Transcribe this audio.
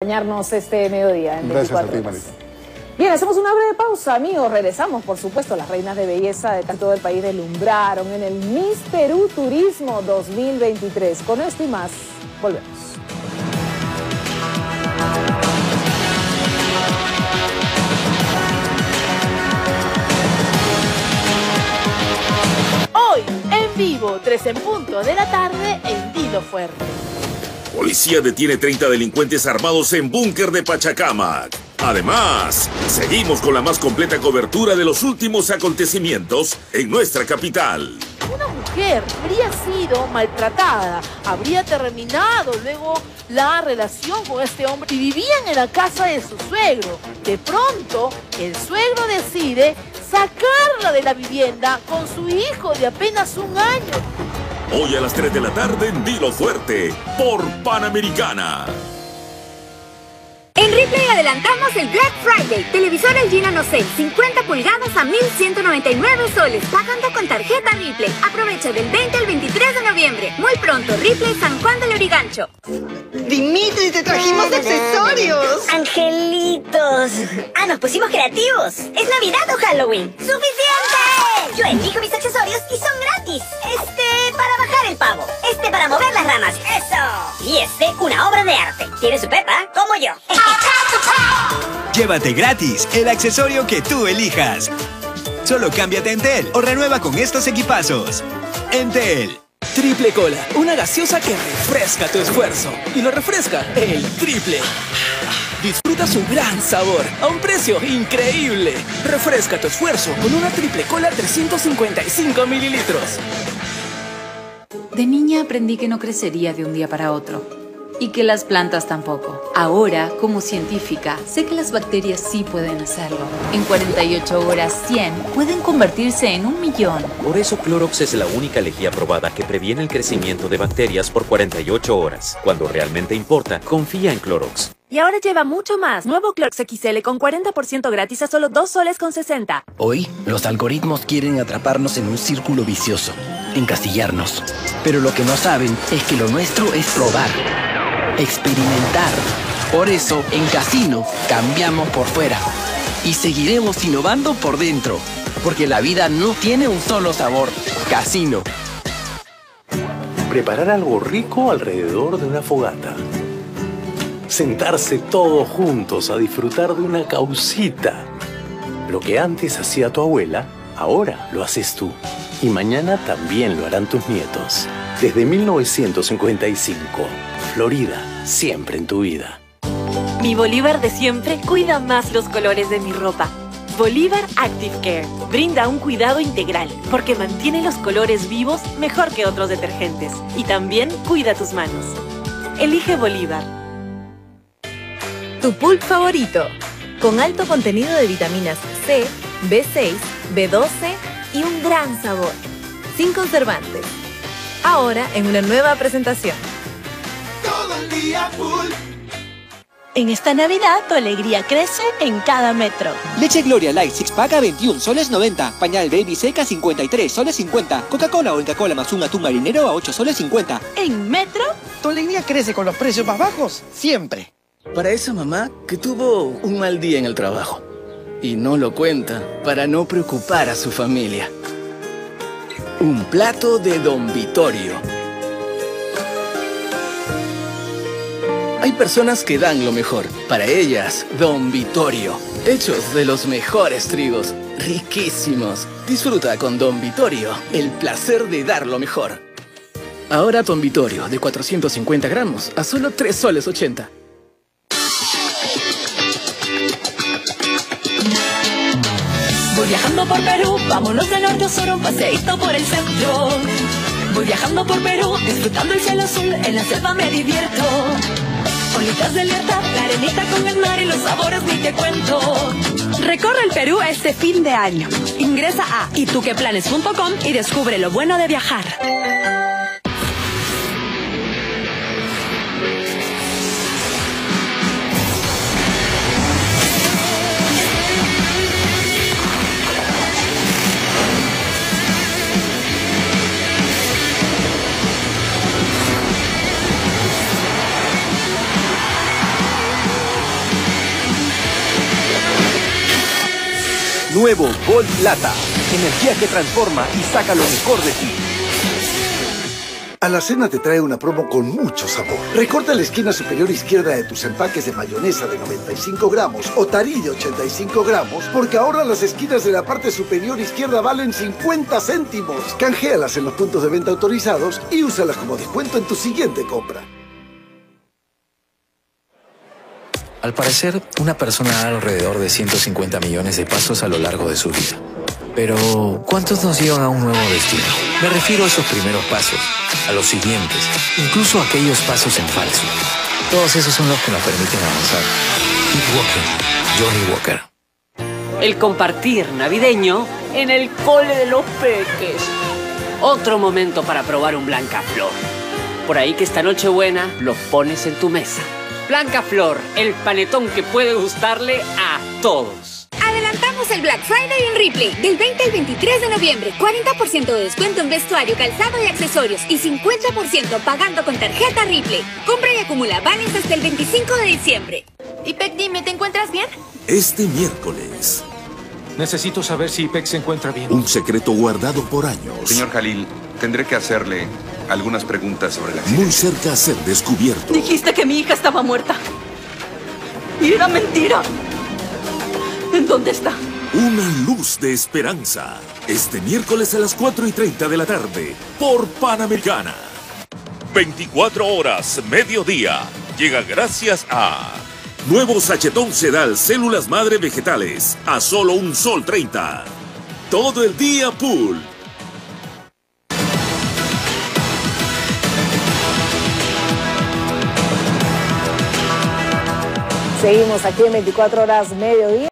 acompañarnos este mediodía en Gracias a 24 ti, horas. Marita. Bien, hacemos una breve pausa, amigos. Regresamos, por supuesto. Las reinas de belleza de todo el país deslumbraron en el Miss Perú Turismo 2023. Con esto y más, volvemos. Hoy, en vivo, 3 en punto de la tarde, en Dilo Fuerte. Policía detiene 30 delincuentes armados en búnker de Pachacamac. Además, seguimos con la más completa cobertura de los últimos acontecimientos en nuestra capital. Una mujer habría sido maltratada, habría terminado luego la relación con este hombre y vivían en la casa de su suegro. De pronto, el suegro decide sacarla de la vivienda con su hijo de apenas un año. Hoy a las 3 de la tarde en Dilo Fuerte por Panamericana. En Ripley adelantamos el Black Friday. Televisor LG NanoCell 50 pulgadas a 1,199 soles. Pagando con tarjeta Ripley. Aprovecha del 20 al 23 de noviembre. Muy pronto, Ripley San Juan del Origancho. Dimitri, te trajimos accesorios. Angelitos. Ah, nos pusimos creativos. ¿Es Navidad o Halloween? ¡Suficiente! Yo elijo mis accesorios y son gratis. Este el pavo. Este para mover las ramas. ¡Eso! Y este, una obra de arte. ¿Tiene su pepa? Como yo. Llévate gratis el accesorio que tú elijas. Solo cámbiate a Entel o renueva con estos equipazos. Entel. Triple Cola, una gaseosa que refresca tu esfuerzo y lo refresca el triple. Disfruta su gran sabor a un precio increíble. Refresca tu esfuerzo con una Triple Cola 355 mililitros. De niña aprendí que no crecería de un día para otro. Y que las plantas tampoco. Ahora, como científica, sé que las bacterias sí pueden hacerlo. En 48 horas, 100 pueden convertirse en un millón. Por eso Clorox es la única lejía probada que previene el crecimiento de bacterias por 48 horas. Cuando realmente importa, confía en Clorox. Y ahora lleva mucho más. Nuevo Clorox XL con 40% gratis a solo 2 soles con 60. Hoy, los algoritmos quieren atraparnos en un círculo vicioso, encasillarnos. Pero lo que no saben es que lo nuestro es probar, experimentar. Por eso, en Casino, cambiamos por fuera. Y seguiremos innovando por dentro. Porque la vida no tiene un solo sabor. Casino. Preparar algo rico alrededor de una fogata. Sentarse todos juntos a disfrutar de una causita. Lo que antes hacía tu abuela, ahora lo haces tú. Y mañana también lo harán tus nietos. Desde 1955, Florida, siempre en tu vida. Mi Bolívar de siempre cuida más los colores de mi ropa. Bolívar Active Care brinda un cuidado integral porque mantiene los colores vivos mejor que otros detergentes y también cuida tus manos. Elige Bolívar. Tu pulp favorito, con alto contenido de vitaminas C, B6, B12 y un gran sabor, sin conservantes. Ahora en una nueva presentación. Todo el día full. En esta Navidad tu alegría crece en cada metro. Leche Gloria Light Six Pack a 21 soles 90. Pañal Baby Seca 53 soles 50. Coca-Cola o Inca-Cola más un atún marinero a 8 soles 50. En Metro, tu alegría crece con los precios más bajos siempre. Para esa mamá que tuvo un mal día en el trabajo y no lo cuenta para no preocupar a su familia. Un plato de Don Vittorio. Hay personas que dan lo mejor. Para ellas, Don Vittorio. Hechos de los mejores trigos. Riquísimos. Disfruta con Don Vittorio el placer de dar lo mejor. Ahora Don Vittorio de 450 gramos a solo 3 soles 80. Viajando por Perú, vámonos de norte a sur, un paseíto por el centro. Voy viajando por Perú, disfrutando el cielo azul, en la selva me divierto. Olitas de libertad, la arenita con el mar y los sabores ni te cuento. Recorre el Perú este fin de año. Ingresa a ituqueplanes.com y descubre lo bueno de viajar. Nuevo Volt Lata. Energía que transforma y saca lo mejor de ti. Alacena te trae una promo con mucho sabor. Recorta la esquina superior izquierda de tus empaques de mayonesa de 95 gramos o tarí de 85 gramos, porque ahora las esquinas de la parte superior izquierda valen 50 céntimos. Canjealas en los puntos de venta autorizados y úsalas como descuento en tu siguiente compra. Al parecer, una persona da alrededor de 150 millones de pasos a lo largo de su vida. Pero, ¿cuántos nos llevan a un nuevo destino? Me refiero a esos primeros pasos, a los siguientes, incluso a aquellos pasos en falso. Todos esos son los que nos permiten avanzar. Keep walking, Johnny Walker. El compartir navideño en el cole de los peques. Otro momento para probar un Blanca Flor. Por ahí que esta noche buena lo pones en tu mesa. Blanca Flor, el panetón que puede gustarle a todos. Adelantamos el Black Friday en Ripley del 20 al 23 de noviembre. 40% de descuento en vestuario, calzado y accesorios y 50% pagando con tarjeta Ripley. Compra y acumula vales hasta el 25 de diciembre. Y Peck, dime, ¿te encuentras bien? Este miércoles, Necesito saber si Peck se encuentra bien. un secreto guardado por años, Señor Jalil, tendré que hacerle algunas preguntas sobre la muy cerca a ser descubierto. Dijiste que mi hija estaba muerta. Y era mentira. ¿En dónde está? Una luz de esperanza. Este miércoles a las 4 y 30 de la tarde, por Panamericana. 24 horas, mediodía. Llega gracias a. Nuevo sachetón sedal células madre vegetales. A solo un sol 30. Todo el día pool. Seguimos aquí en 24 horas mediodía.